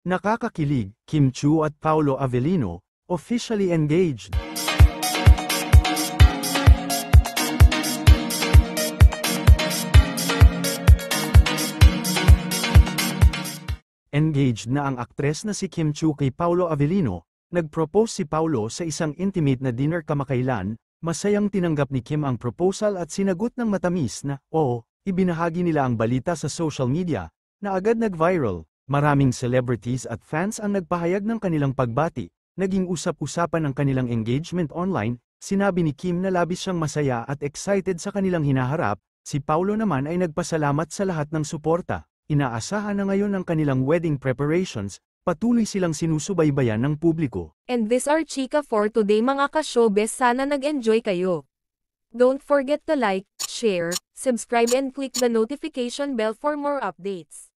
Nakakakilig, Kim Chu at Paolo Avellino, officially engaged. Engaged na ang aktres na si Kim Chu kay Paolo Avellino, nag-propose si Paolo sa isang intimate na dinner kamakailan, masayang tinanggap ni Kim ang proposal at sinagot ng matamis na, oo, ibinahagi nila ang balita sa social media, na agad nag-viral. Maraming celebrities at fans ang nagpahayag ng kanilang pagbati, naging usap-usapan ang kanilang engagement online, sinabi ni Kim na labis siyang masaya at excited sa kanilang hinaharap, si Paulo naman ay nagpasalamat sa lahat ng suporta. Inaasahan na ngayon ang kanilang wedding preparations, patuloy silang sinusubaybayan ng publiko. And this are Chika for today mga ka-showbiz sana nag-enjoy kayo. Don't forget to like, share, subscribe and click the notification bell for more updates.